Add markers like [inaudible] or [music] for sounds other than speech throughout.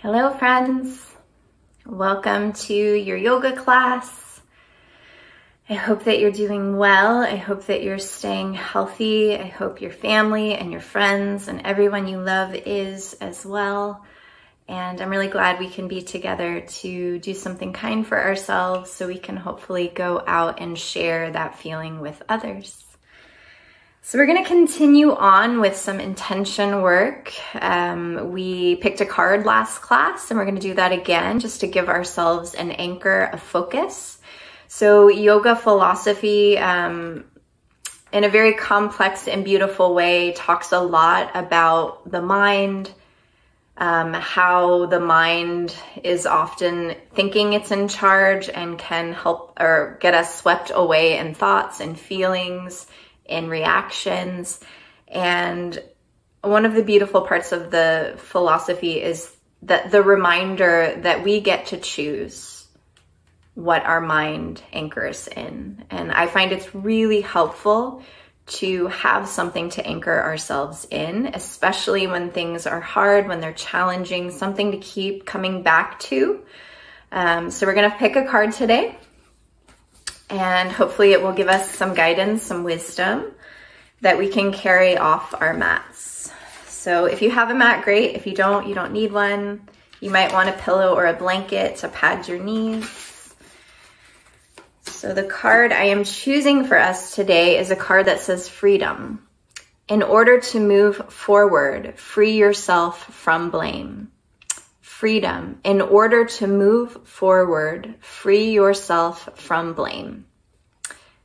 Hello, friends. Welcome to your yoga class. I hope that you're doing well. I hope that you're staying healthy. I hope your family and your friends and everyone you love is as well. And I'm really glad we can be together to do something kind for ourselves so we can hopefully go out and share that feeling with others. So we're going to continue on with some intention work. Um, we picked a card last class and we're going to do that again just to give ourselves an anchor of focus. So yoga philosophy, um, in a very complex and beautiful way, talks a lot about the mind, um, how the mind is often thinking it's in charge and can help or get us swept away in thoughts and feelings in reactions. And one of the beautiful parts of the philosophy is that the reminder that we get to choose what our mind anchors in. And I find it's really helpful to have something to anchor ourselves in, especially when things are hard, when they're challenging, something to keep coming back to. Um, so we're going to pick a card today and hopefully it will give us some guidance, some wisdom that we can carry off our mats. So if you have a mat, great. If you don't, you don't need one. You might want a pillow or a blanket to pad your knees. So the card I am choosing for us today is a card that says freedom. In order to move forward, free yourself from blame freedom in order to move forward, free yourself from blame.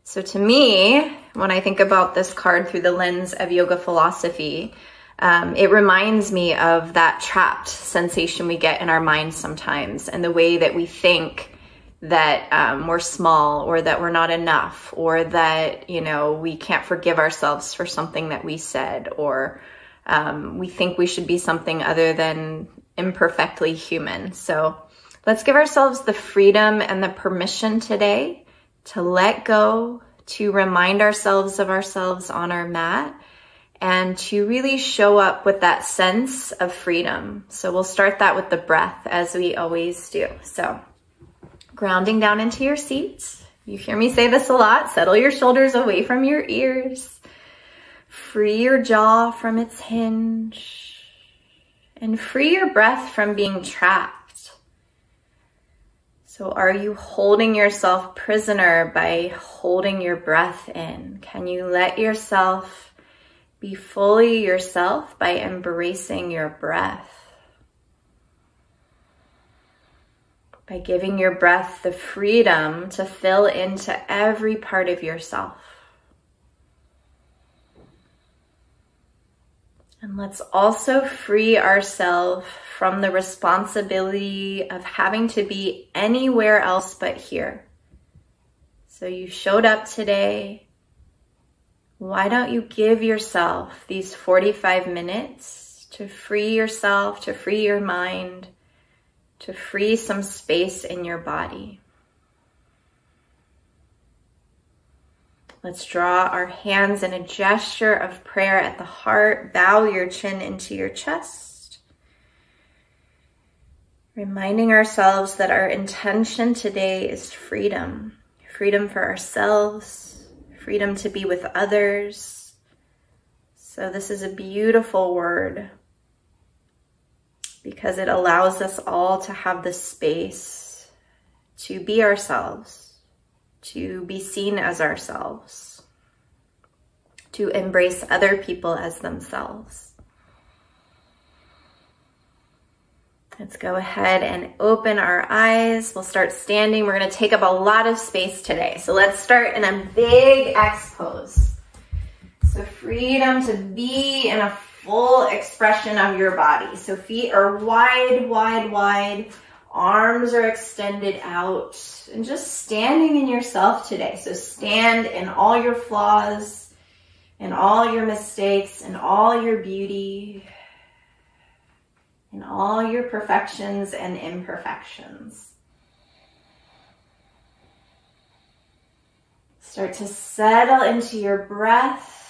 So to me, when I think about this card through the lens of yoga philosophy, um, it reminds me of that trapped sensation we get in our minds sometimes and the way that we think that um, we're small or that we're not enough or that, you know, we can't forgive ourselves for something that we said or um, we think we should be something other than imperfectly human. So let's give ourselves the freedom and the permission today to let go, to remind ourselves of ourselves on our mat, and to really show up with that sense of freedom. So we'll start that with the breath as we always do. So grounding down into your seat. You hear me say this a lot. Settle your shoulders away from your ears. Free your jaw from its hinge and free your breath from being trapped. So are you holding yourself prisoner by holding your breath in? Can you let yourself be fully yourself by embracing your breath? By giving your breath the freedom to fill into every part of yourself. And let's also free ourselves from the responsibility of having to be anywhere else but here. So you showed up today. Why don't you give yourself these 45 minutes to free yourself, to free your mind, to free some space in your body? Let's draw our hands in a gesture of prayer at the heart. Bow your chin into your chest. Reminding ourselves that our intention today is freedom. Freedom for ourselves, freedom to be with others. So this is a beautiful word because it allows us all to have the space to be ourselves to be seen as ourselves, to embrace other people as themselves. Let's go ahead and open our eyes. We'll start standing. We're to take up a lot of space today. So let's start in a big X pose. So freedom to be in a full expression of your body. So feet are wide, wide, wide. Arms are extended out and just standing in yourself today. So stand in all your flaws and all your mistakes and all your beauty and all your perfections and imperfections. Start to settle into your breath.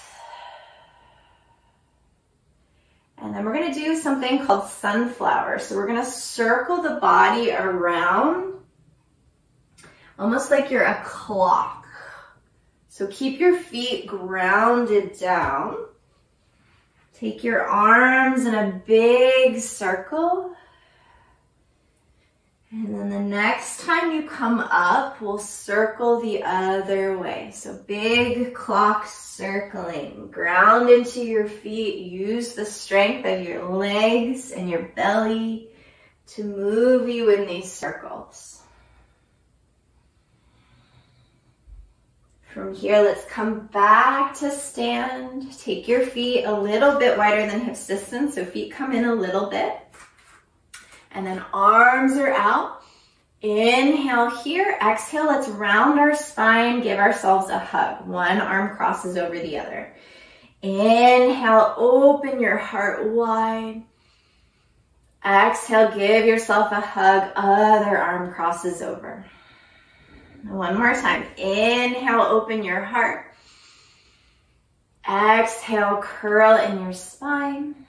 And then we're to do something called sunflower. So we're gonna circle the body around almost like you're a clock. So keep your feet grounded down. Take your arms in a big circle. And then the next time you come up, we'll circle the other way. So big clock circling. Ground into your feet. Use the strength of your legs and your belly to move you in these circles. From here, let's come back to stand. Take your feet a little bit wider than hips distance, so feet come in a little bit. And then arms are out. Inhale here, exhale, let's round our spine, give ourselves a hug. One arm crosses over the other. Inhale, open your heart wide. Exhale, give yourself a hug, other arm crosses over. One more time. Inhale, open your heart. Exhale, curl in your spine.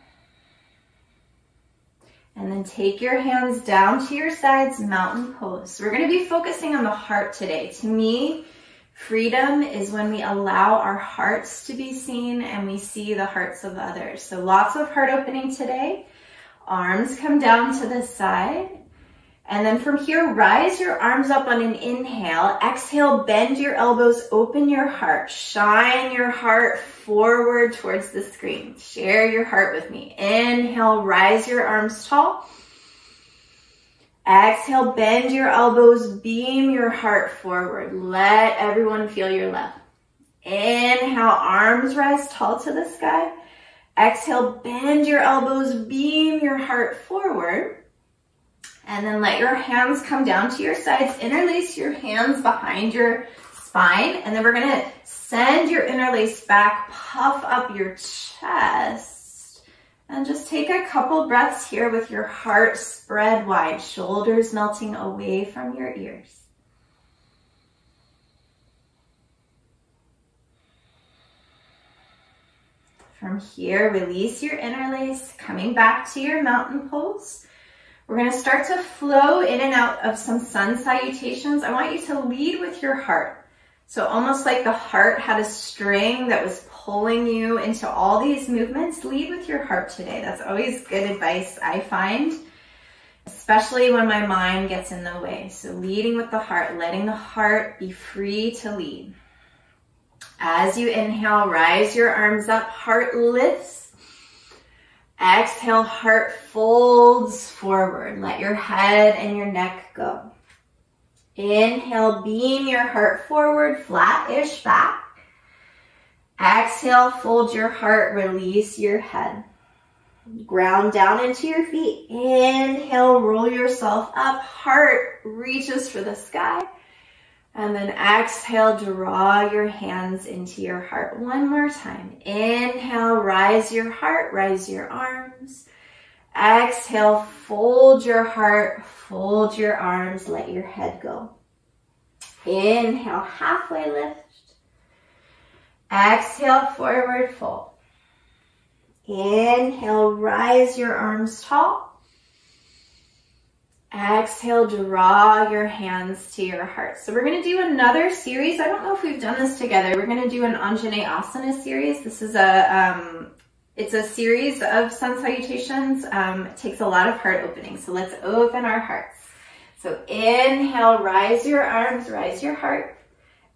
And then take your hands down to your sides, mountain pose. We're going to be focusing on the heart today. To me, freedom is when we allow our hearts to be seen and we see the hearts of others. So lots of heart opening today. Arms come down to the side. And then from here, rise your arms up on an inhale. Exhale, bend your elbows, open your heart. Shine your heart forward towards the screen. Share your heart with me. Inhale, rise your arms tall. Exhale, bend your elbows, beam your heart forward. Let everyone feel your love. Inhale, arms rise tall to the sky. Exhale, bend your elbows, beam your heart forward. And then let your hands come down to your sides. Interlace your hands behind your spine. And then we're gonna send your interlace back, puff up your chest. And just take a couple breaths here with your heart spread wide, shoulders melting away from your ears. From here, release your interlace, coming back to your mountain pose. We're gonna start to flow in and out of some sun salutations. I want you to lead with your heart. So almost like the heart had a string that was pulling you into all these movements, lead with your heart today. That's always good advice I find, especially when my mind gets in the way. So leading with the heart, letting the heart be free to lead. As you inhale, rise your arms up, heart lifts Exhale, heart folds forward. Let your head and your neck go. Inhale, beam your heart forward, flat-ish back. Exhale, fold your heart, release your head. Ground down into your feet. Inhale, roll yourself up. Heart reaches for the sky. And then exhale, draw your hands into your heart one more time. Inhale, rise your heart, rise your arms. Exhale, fold your heart, fold your arms, let your head go. Inhale, halfway lift. Exhale, forward fold. Inhale, rise your arms tall. Exhale, draw your hands to your heart. So we're gonna do another series. I don't know if we've done this together. We're gonna do an Anjaneyasana series. This is a, um, it's a series of sun salutations. Um, it takes a lot of heart opening. So let's open our hearts. So inhale, rise your arms, rise your heart.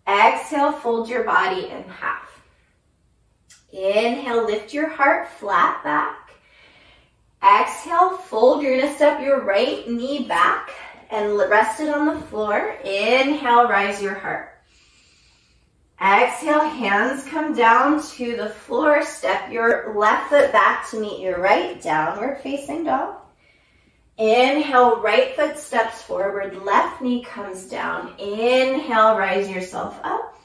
Exhale, fold your body in half. Inhale, lift your heart flat back. Exhale, fold. You're gonna step your right knee back and rest it on the floor. Inhale, rise your heart. Exhale, hands come down to the floor. Step your left foot back to meet your right, downward facing dog. Inhale, right foot steps forward, left knee comes down. Inhale, rise yourself up.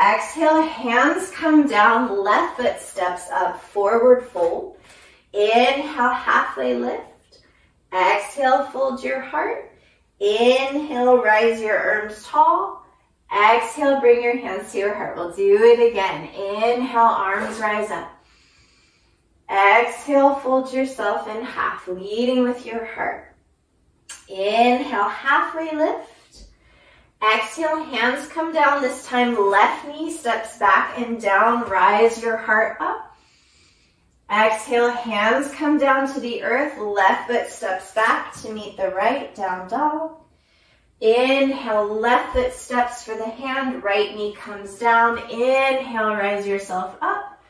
Exhale, hands come down, left foot steps up, forward fold. Inhale, halfway lift. Exhale, fold your heart. Inhale, rise your arms tall. Exhale, bring your hands to your heart. We'll do it again. Inhale, arms rise up. Exhale, fold yourself in half, leading with your heart. Inhale, halfway lift. Exhale, hands come down. This time, left knee steps back and down. Rise your heart up. Exhale, hands come down to the earth. Left foot steps back to meet the right, down dog. Inhale, left foot steps for the hand. Right knee comes down. Inhale, rise yourself up.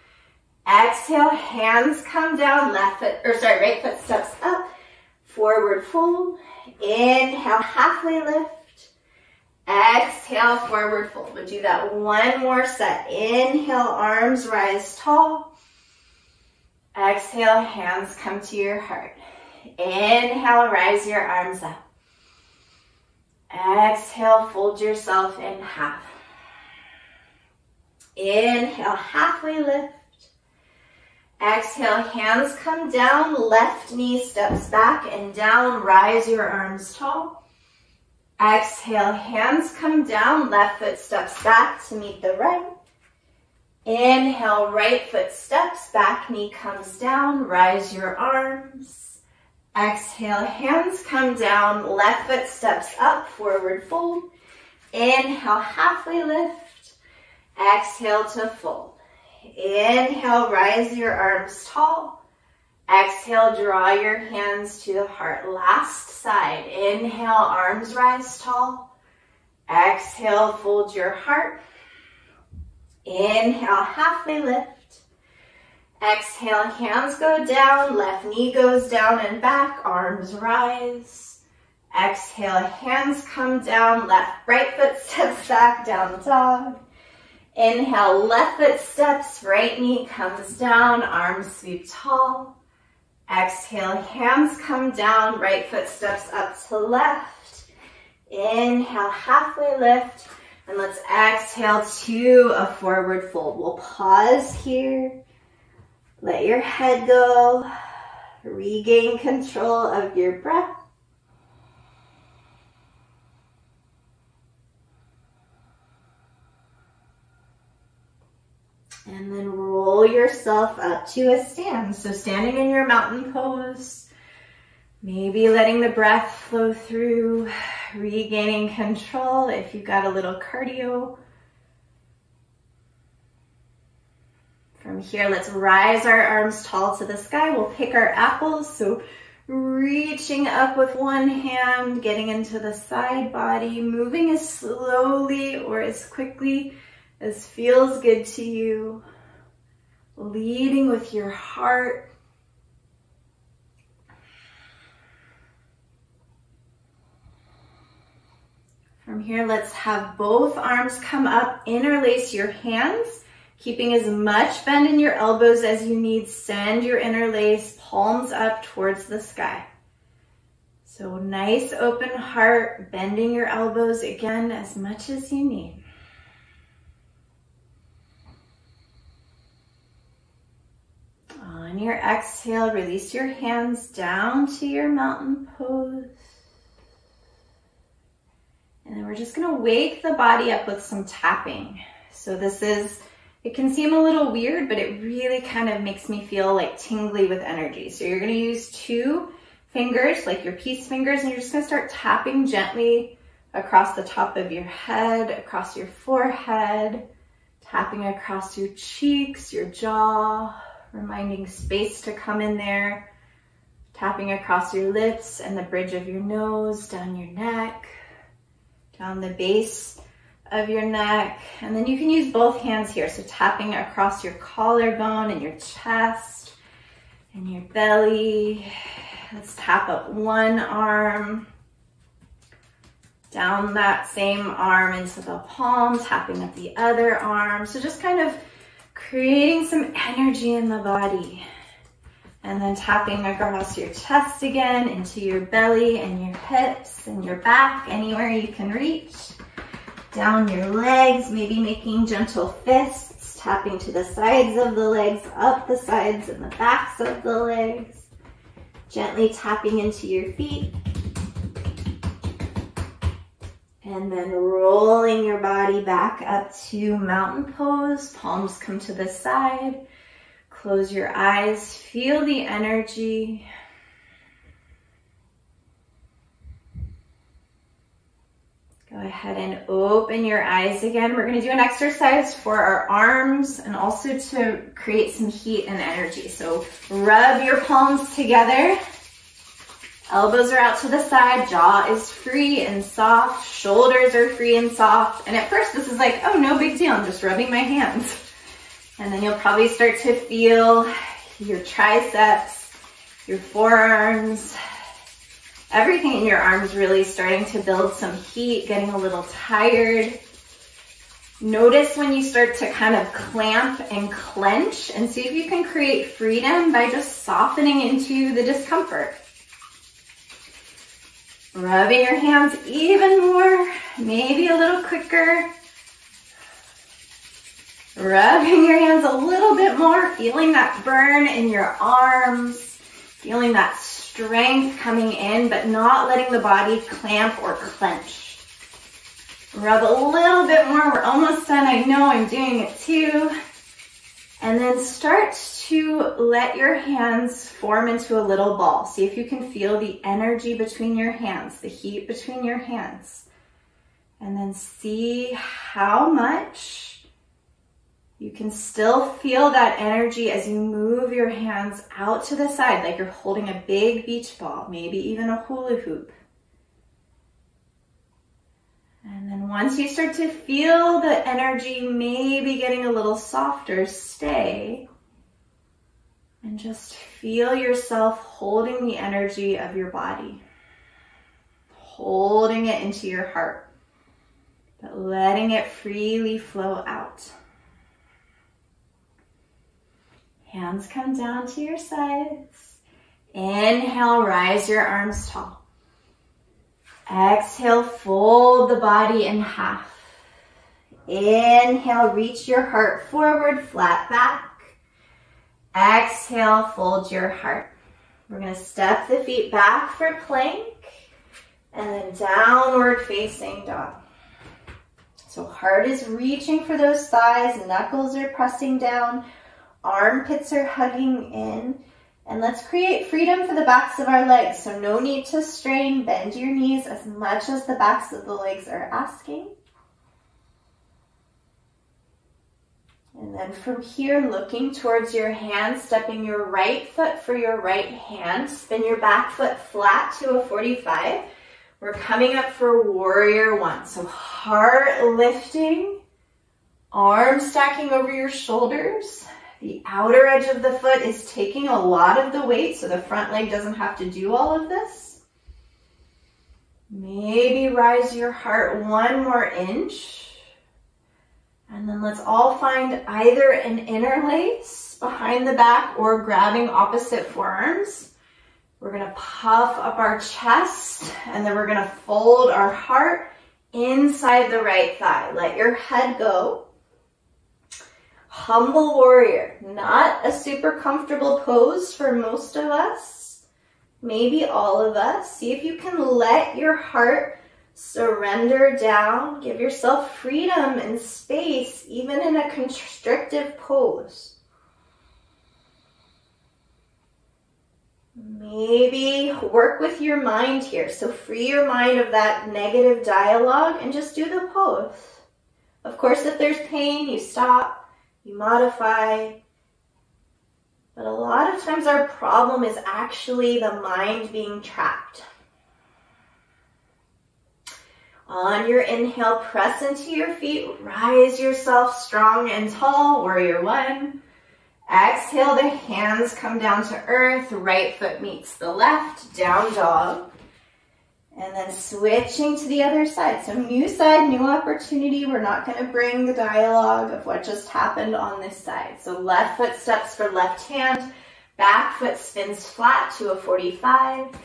Exhale, hands come down, left foot, or sorry, right foot steps up, forward fold. Inhale, halfway lift. Exhale, forward fold. We'll do that one more set. Inhale, arms rise tall. Exhale, hands come to your heart. Inhale, rise your arms up. Exhale, fold yourself in half. Inhale, halfway lift. Exhale, hands come down, left knee steps back and down, rise your arms tall. Exhale, hands come down, left foot steps back to meet the right. Inhale, right foot steps back, knee comes down, rise your arms. Exhale, hands come down, left foot steps up, forward fold. Inhale, halfway lift. Exhale to fold. Inhale, rise your arms tall. Exhale, draw your hands to the heart. Last side. Inhale, arms rise tall. Exhale, fold your heart. Inhale, halfway lift. Exhale, hands go down, left knee goes down and back, arms rise. Exhale, hands come down, left, right foot [laughs] steps back, down dog. Inhale, left foot steps, right knee comes down, arms sweep tall. Exhale, hands come down, right foot steps up to left. Inhale, halfway lift. And let's exhale to a forward fold. We'll pause here. Let your head go. Regain control of your breath. And then roll yourself up to a stand. So standing in your mountain pose, maybe letting the breath flow through, regaining control if you've got a little cardio. From here, let's rise our arms tall to the sky. We'll pick our apples. So reaching up with one hand, getting into the side body, moving as slowly or as quickly as feels good to you, leading with your heart. From here, let's have both arms come up, interlace your hands, keeping as much bend in your elbows as you need. Send your interlace, palms up towards the sky. So nice open heart, bending your elbows again as much as you need. On your exhale, release your hands down to your mountain pose. And then we're just gonna wake the body up with some tapping. So this is, it can seem a little weird, but it really kind of makes me feel like tingly with energy. So you're gonna use two fingers, like your peace fingers, and you're just gonna start tapping gently across the top of your head, across your forehead, tapping across your cheeks, your jaw, reminding space to come in there, tapping across your lips and the bridge of your nose, down your neck, down the base of your neck. And then you can use both hands here. So tapping across your collarbone and your chest and your belly. Let's tap up one arm, down that same arm into the palm, tapping up the other arm. So just kind of creating some energy in the body. And then tapping across your chest again, into your belly and your hips and your back, anywhere you can reach. Down your legs, maybe making gentle fists, tapping to the sides of the legs, up the sides and the backs of the legs. Gently tapping into your feet. And then rolling your body back up to mountain pose. Palms come to the side. Close your eyes, feel the energy. Go ahead and open your eyes again. We're gonna do an exercise for our arms and also to create some heat and energy. So rub your palms together. Elbows are out to the side, jaw is free and soft, shoulders are free and soft. And at first this is like, oh, no big deal, I'm just rubbing my hands. And then you'll probably start to feel your triceps, your forearms, everything in your arms really starting to build some heat, getting a little tired. Notice when you start to kind of clamp and clench and see if you can create freedom by just softening into the discomfort. Rubbing your hands even more, maybe a little quicker. Rubbing your hands a little bit more, feeling that burn in your arms, feeling that strength coming in, but not letting the body clamp or clench. Rub a little bit more. We're almost done. I know I'm doing it too. And then start to let your hands form into a little ball. See if you can feel the energy between your hands, the heat between your hands. And then see how much you can still feel that energy as you move your hands out to the side, like you're holding a big beach ball, maybe even a hula hoop. And then once you start to feel the energy maybe getting a little softer, stay. And just feel yourself holding the energy of your body. Holding it into your heart. But letting it freely flow out. Hands come down to your sides. Inhale, rise your arms tall. Exhale, fold the body in half. Inhale, reach your heart forward, flat back. Exhale, fold your heart. We're gonna step the feet back for plank and then downward facing dog. So heart is reaching for those thighs, knuckles are pressing down, armpits are hugging in. And let's create freedom for the backs of our legs. So no need to strain, bend your knees as much as the backs of the legs are asking. And then from here, looking towards your hand, stepping your right foot for your right hand, spin your back foot flat to a 45. We're coming up for warrior one. So heart lifting, arms stacking over your shoulders, the outer edge of the foot is taking a lot of the weight, so the front leg doesn't have to do all of this. Maybe rise your heart one more inch. And then let's all find either an interlace behind the back or grabbing opposite forearms. We're gonna puff up our chest and then we're gonna fold our heart inside the right thigh. Let your head go. Humble warrior, not a super comfortable pose for most of us, maybe all of us. See if you can let your heart surrender down, give yourself freedom and space, even in a constrictive pose. Maybe work with your mind here. So free your mind of that negative dialogue and just do the pose. Of course, if there's pain, you stop you modify. But a lot of times our problem is actually the mind being trapped. On your inhale, press into your feet, rise yourself strong and tall, warrior one. Exhale, the hands come down to earth, right foot meets the left, down dog. And then switching to the other side. So new side, new opportunity. We're not going to bring the dialogue of what just happened on this side. So left foot steps for left hand, back foot spins flat to a 45.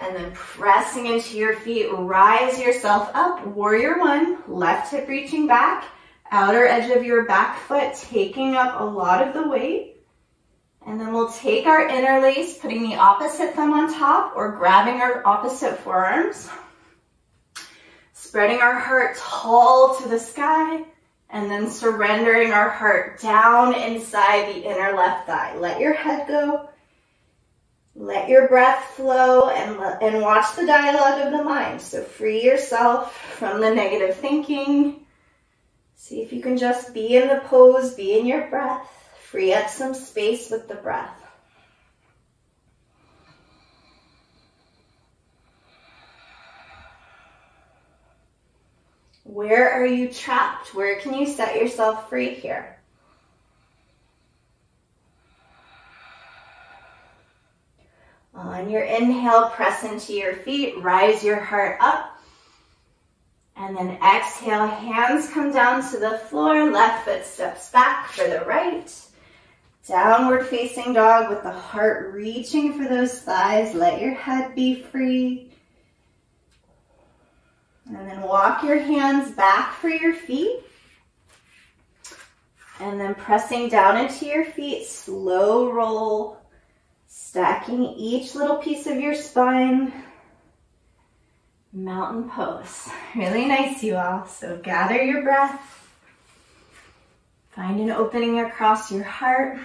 And then pressing into your feet, rise yourself up. Warrior one, left hip reaching back, outer edge of your back foot taking up a lot of the weight. And then we'll take our interlace, putting the opposite thumb on top or grabbing our opposite forearms. Spreading our heart tall to the sky And then surrendering our heart down inside the inner left thigh. Let your head go. Let your breath flow and, and watch the dialogue of the mind. So free yourself from the negative thinking. See if you can just be in the pose, be in your breath. Free up some space with the breath. Where are you trapped? Where can you set yourself free here? On your inhale, press into your feet, rise your heart up. And then exhale, hands come down to the floor, left foot steps back for the right. Downward facing dog with the heart reaching for those thighs. Let your head be free. And then walk your hands back for your feet. And then pressing down into your feet, slow roll, stacking each little piece of your spine. Mountain pose. [laughs] Really nice, you all. So gather your breath. Find an opening across your heart.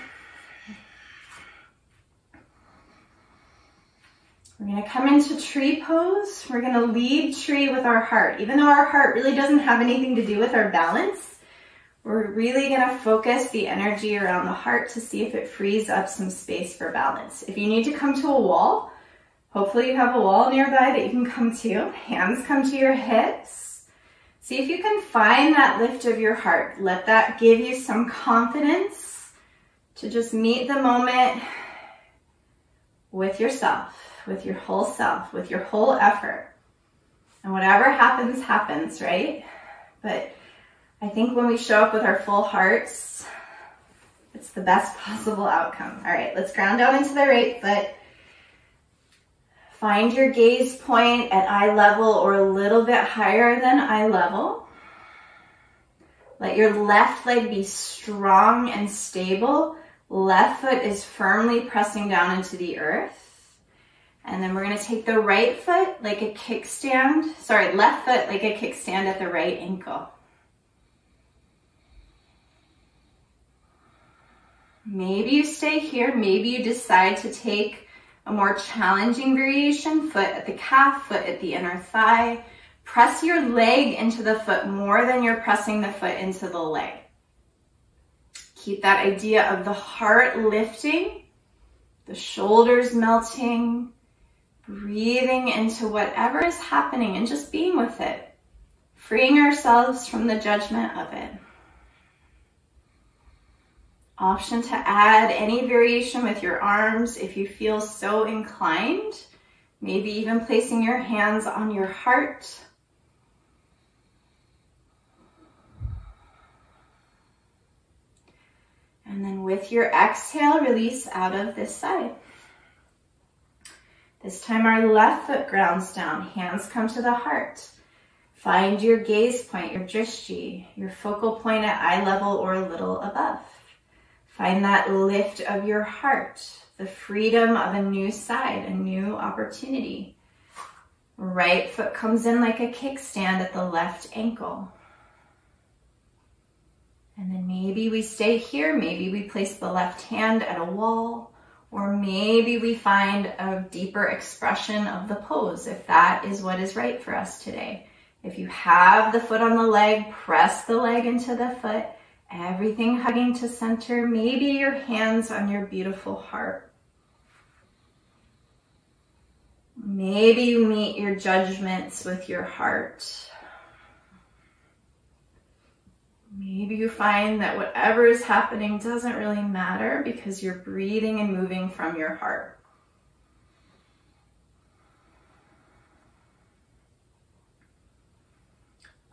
We're gonna come into tree pose. We're gonna lead tree with our heart. Even though our heart really doesn't have anything to do with our balance, we're really gonna focus the energy around the heart to see if it frees up some space for balance. If you need to come to a wall, hopefully you have a wall nearby that you can come to. Hands come to your hips. See if you can find that lift of your heart. Let that give you some confidence to just meet the moment with yourself with your whole self, with your whole effort. And whatever happens, happens, right? But I think when we show up with our full hearts, it's the best possible outcome. All right, let's ground down into the right foot. Find your gaze point at eye level or a little bit higher than eye level. Let your left leg be strong and stable. Left foot is firmly pressing down into the earth. And then we're gonna take the right foot like a kickstand, sorry, left foot like a kickstand at the right ankle. Maybe you stay here, maybe you decide to take a more challenging variation, foot at the calf, foot at the inner thigh. Press your leg into the foot more than you're pressing the foot into the leg. Keep that idea of the heart lifting, the shoulders melting, breathing into whatever is happening and just being with it, freeing ourselves from the judgment of it. Option to add any variation with your arms if you feel so inclined, maybe even placing your hands on your heart. And then with your exhale, release out of this side. This time our left foot grounds down, hands come to the heart. Find your gaze point, your drishti, your focal point at eye level or a little above. Find that lift of your heart, the freedom of a new side, a new opportunity. Right foot comes in like a kickstand at the left ankle. And then maybe we stay here, maybe we place the left hand at a wall, or maybe we find a deeper expression of the pose if that is what is right for us today. If you have the foot on the leg, press the leg into the foot, everything hugging to center, maybe your hands on your beautiful heart. Maybe you meet your judgments with your heart. Maybe you find that whatever is happening doesn't really matter because you're breathing and moving from your heart.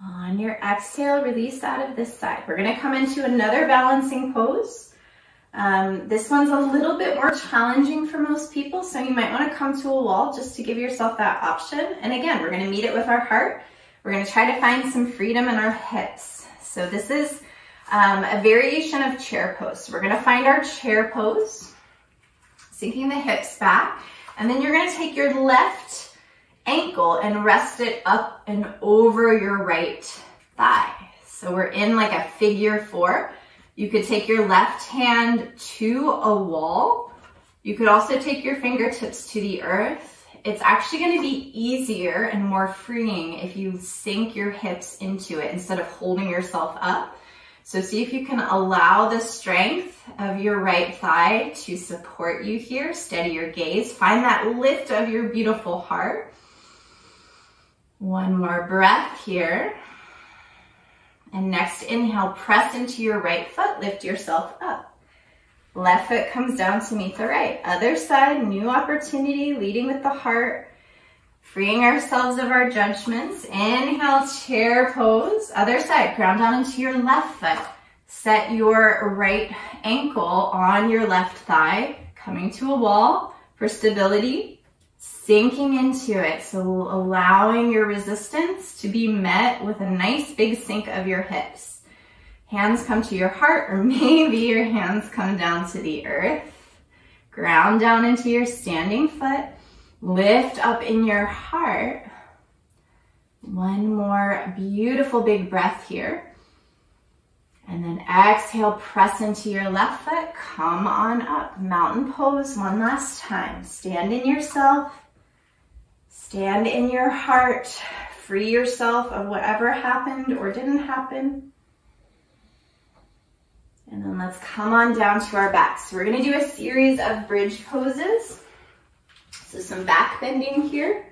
On your exhale, release out of this side. We're gonna come into another balancing pose. Um, this one's a little bit more challenging for most people, so you might wanna come to a wall just to give yourself that option. And again, we're gonna meet it with our heart. We're gonna try to find some freedom in our hips. So this is um, a variation of chair pose. So we're gonna find our chair pose, sinking the hips back, and then you're gonna take your left ankle and rest it up and over your right thigh. So we're in like a figure four. You could take your left hand to a wall. You could also take your fingertips to the earth. It's actually gonna be easier and more freeing if you sink your hips into it instead of holding yourself up. So see if you can allow the strength of your right thigh to support you here. Steady your gaze. Find that lift of your beautiful heart. One more breath here. And next inhale, press into your right foot, lift yourself up. Left foot comes down to meet the right. Other side, new opportunity, leading with the heart, freeing ourselves of our judgments. Inhale, chair pose. Other side, ground down into your left foot. Set your right ankle on your left thigh, coming to a wall for stability sinking into it. So allowing your resistance to be met with a nice big sink of your hips. Hands come to your heart or [laughs] maybe your hands come down to the earth. Ground down into your standing foot. Lift up in your heart. One more beautiful big breath here. And then exhale, press into your left foot. Come on up. Mountain pose one last time. Stand in yourself. Stand in your heart. Free yourself of whatever happened or didn't happen. And then let's come on down to our backs. So we're gonna do a series of bridge poses. So some back bending here.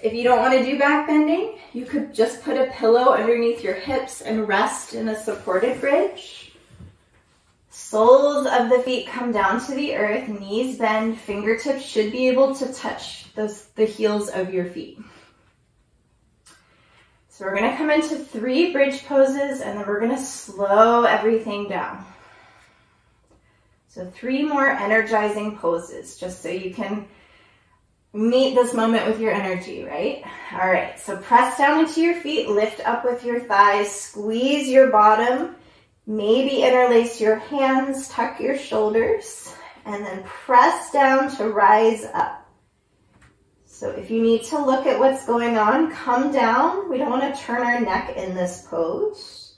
If you don't wanna do back bending, you could just put a pillow underneath your hips and rest in a supported bridge. Soles of the feet come down to the earth, knees bend, fingertips should be able to touch those, the heels of your feet. So we're gonna come into three bridge poses and then we're gonna slow everything down. So three more energizing poses, just so you can meet this moment with your energy, right? All right, so press down into your feet, lift up with your thighs, squeeze your bottom, Maybe interlace your hands, tuck your shoulders, and then press down to rise up. So if you need to look at what's going on, come down. We don't want to turn our neck in this pose.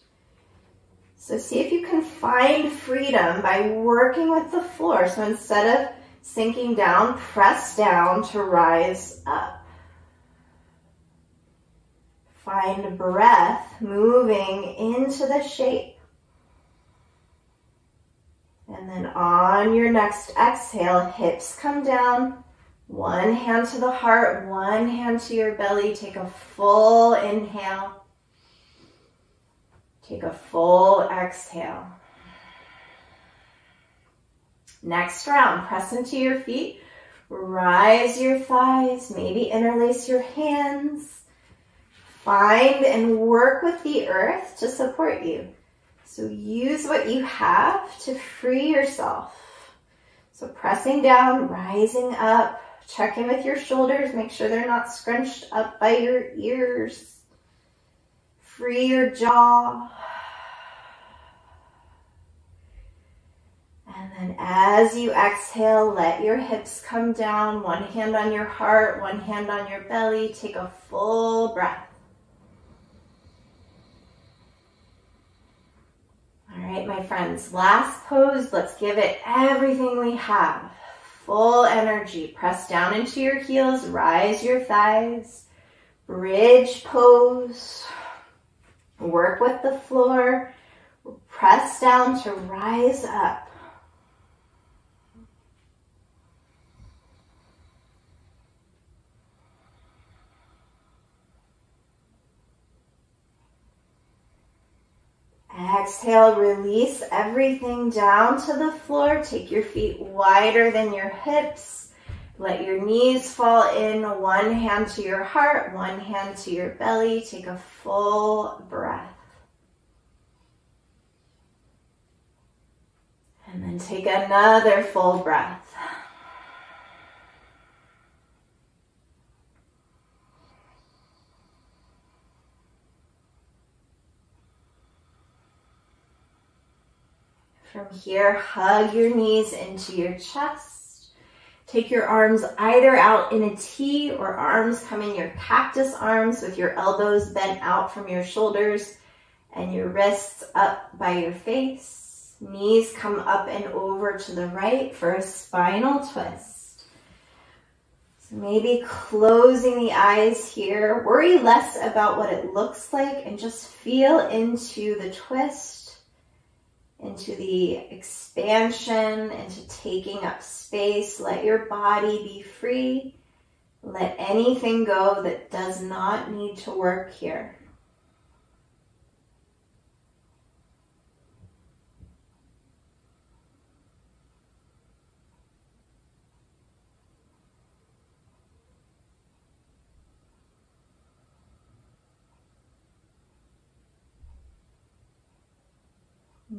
So see if you can find freedom by working with the floor. So instead of sinking down, press down to rise up. Find breath moving into the shape. And then on your next exhale, hips come down. One hand to the heart, one hand to your belly. Take a full inhale. Take a full exhale. Next round, press into your feet. Rise your thighs, maybe interlace your hands. Find and work with the earth to support you. So use what you have to free yourself. So pressing down, rising up, check in with your shoulders, make sure they're not scrunched up by your ears. Free your jaw. And then as you exhale, let your hips come down, one hand on your heart, one hand on your belly. Take a full breath. All right, my friends, last pose. Let's give it everything we have. Full energy. Press down into your heels, rise your thighs. Bridge pose. Work with the floor. Press down to rise up. Exhale, release everything down to the floor. Take your feet wider than your hips. Let your knees fall in, one hand to your heart, one hand to your belly. Take a full breath. And then take another full breath. From here, hug your knees into your chest. Take your arms either out in a T or arms come in your cactus arms with your elbows bent out from your shoulders and your wrists up by your face. Knees come up and over to the right for a spinal twist. So maybe closing the eyes here. Worry less about what it looks like and just feel into the twist, into the expansion, into taking up space. Let your body be free. Let anything go that does not need to work here.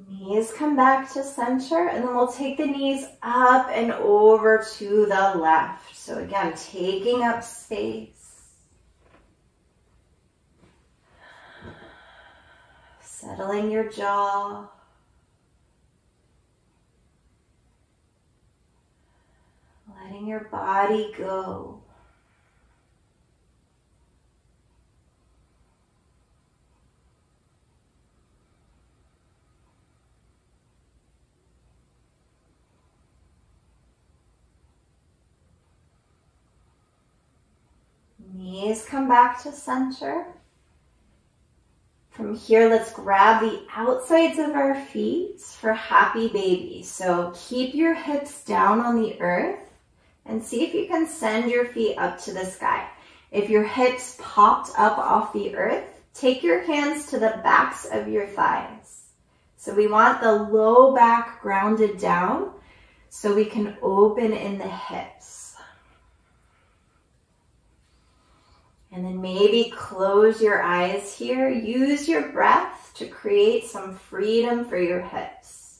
Knees come back to center and then we'll take the knees up and over to the left. So again, taking up space. Settling your jaw. Letting your body go. Knees come back to center. From here, let's grab the outsides of our feet for happy baby. So keep your hips down on the earth and see if you can send your feet up to the sky. If your hips popped up off the earth, take your hands to the backs of your thighs. So we want the low back grounded down so we can open in the hips. And then maybe close your eyes here. Use your breath to create some freedom for your hips.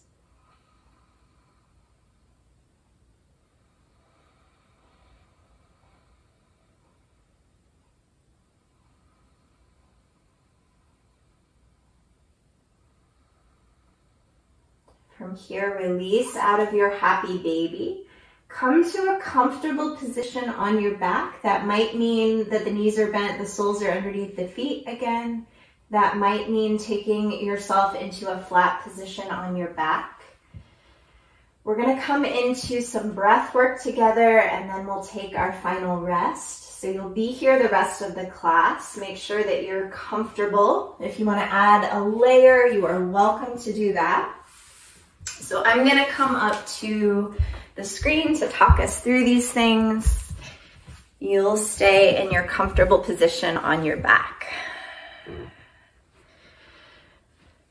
From here, release out of your happy baby. Come to a comfortable position on your back. That might mean that the knees are bent, the soles are underneath the feet again. That might mean taking yourself into a flat position on your back. We're gonna come into some breath work together and then we'll take our final rest. So you'll be here the rest of the class. Make sure that you're comfortable. If you wanna add a layer, you are welcome to do that. So I'm gonna come up to the screen to talk us through these things. You'll stay in your comfortable position on your back.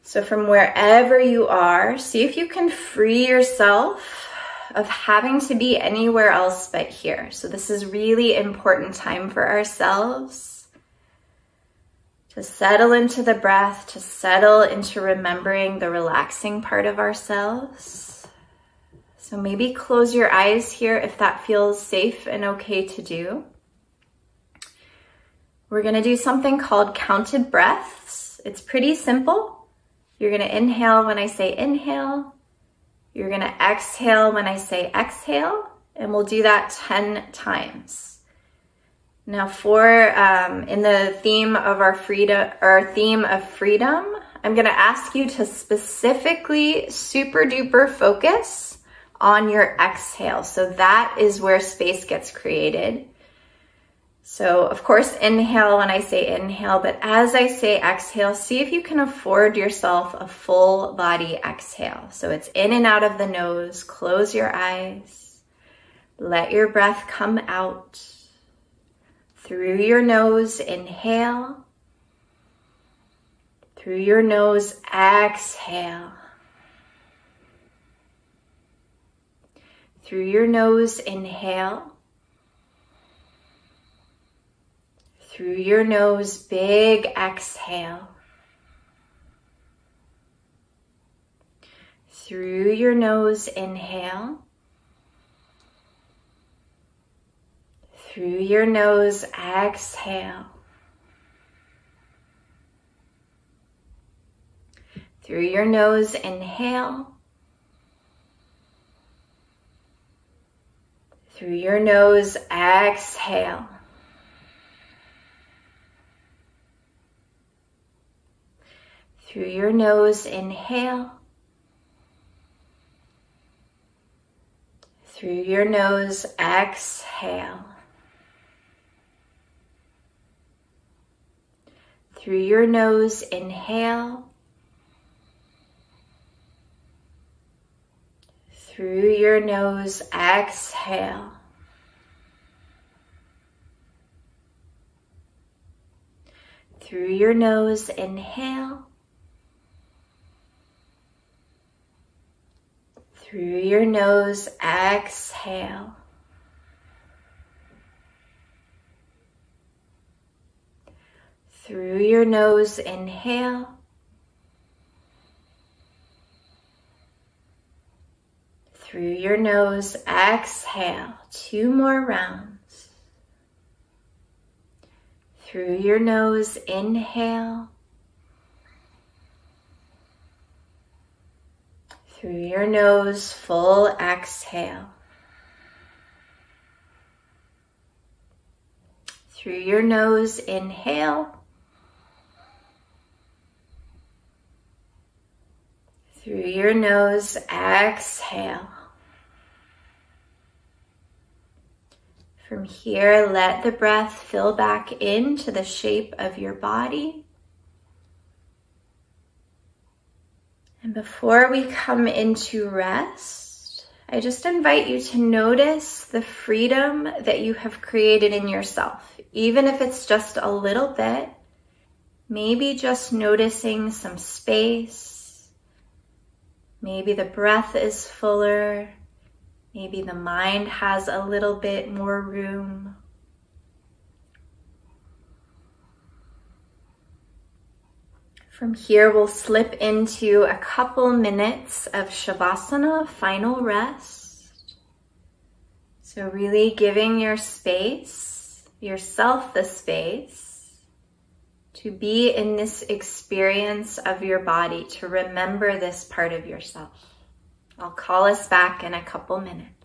So from wherever you are, see if you can free yourself of having to be anywhere else but here. So this is really important time for ourselves to settle into the breath, to settle into remembering the relaxing part of ourselves. So maybe close your eyes here if that feels safe and okay to do. We're gonna do something called counted breaths. It's pretty simple. You're gonna inhale when I say inhale. You're gonna exhale when I say exhale, and we'll do that 10 times. Now for, um, in the theme of our freedom, our theme of freedom, I'm gonna ask you to specifically super duper focus on your exhale. So that is where space gets created. So of course, inhale when I say inhale, but as I say exhale, see if you can afford yourself a full body exhale. So it's in and out of the nose, close your eyes, let your breath come out. Through your nose, inhale. Through your nose, exhale. Through your nose, inhale. Through your nose, big exhale. Through your nose, inhale. Through your nose, exhale. Through your nose, inhale. Through your nose, exhale. Through your nose, inhale. Through your nose, exhale. Through your nose, inhale. Through your nose, exhale. Through your nose, inhale. Through your nose, exhale. Through your nose, inhale. Through your nose, exhale. Two more rounds. Through your nose, inhale. Through your nose, full exhale. Through your nose, inhale. Through your nose, exhale. From here, let the breath fill back into the shape of your body. And before we come into rest, I just invite you to notice the freedom that you have created in yourself, even if it's just a little bit. Maybe just noticing some space. Maybe the breath is fuller. Maybe the mind has a little bit more room. From here, we'll slip into a couple minutes of Shavasana, final rest. So really giving your space, yourself the space to be in this experience of your body, to remember this part of yourself. I'll call us back in a couple minutes.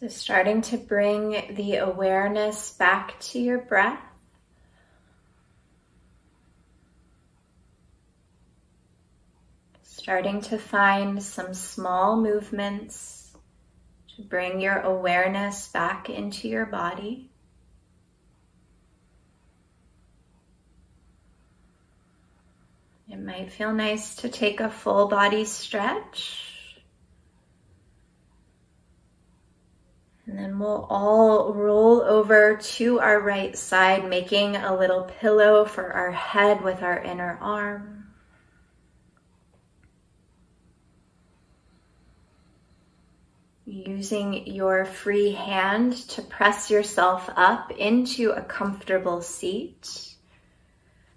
So starting to bring the awareness back to your breath. Starting to find some small movements to bring your awareness back into your body. It might feel nice to take a full body stretch. And then we'll all roll over to our right side, making a little pillow for our head with our inner arm. Using your free hand to press yourself up into a comfortable seat.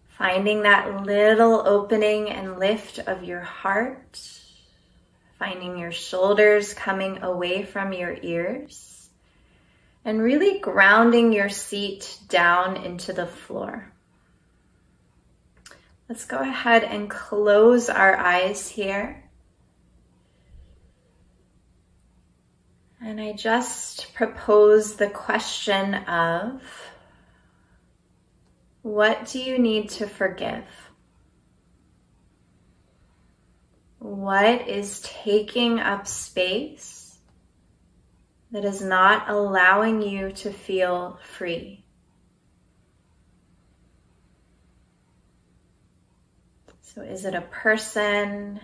Finding that little opening and lift of your heart. Finding your shoulders coming away from your ears. And really grounding your seat down into the floor. Let's go ahead and close our eyes here. And I just propose the question of what do you need to forgive? What is taking up space that is not allowing you to feel free? So, is it a person?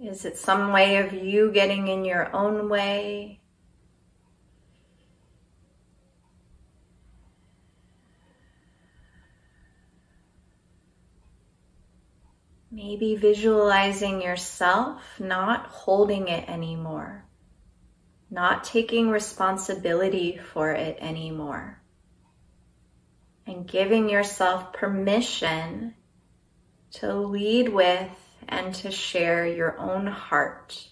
Is it some way of you getting in your own way? Maybe visualizing yourself not holding it anymore, not taking responsibility for it anymore, and giving yourself permission to lead with and to share your own heart.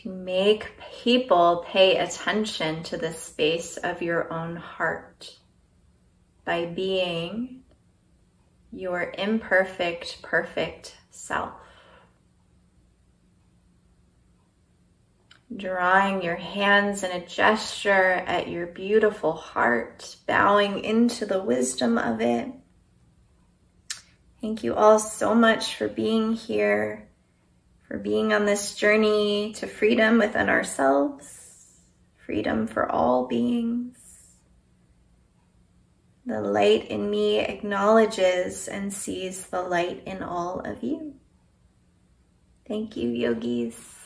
To make people pay attention to the space of your own heart by being your imperfect, perfect self. Drawing your hands in a gesture at your beautiful heart, bowing into the wisdom of it. Thank you all so much for being here, for being on this journey to freedom within ourselves, freedom for all beings. The light in me acknowledges and sees the light in all of you. Thank you, yogis.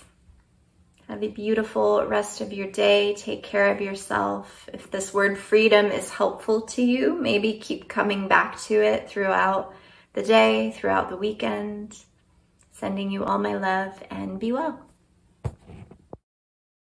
Have a beautiful rest of your day. Take care of yourself. If this word freedom is helpful to you, maybe keep coming back to it throughout the day, throughout the weekend. Sending you all my love and be well.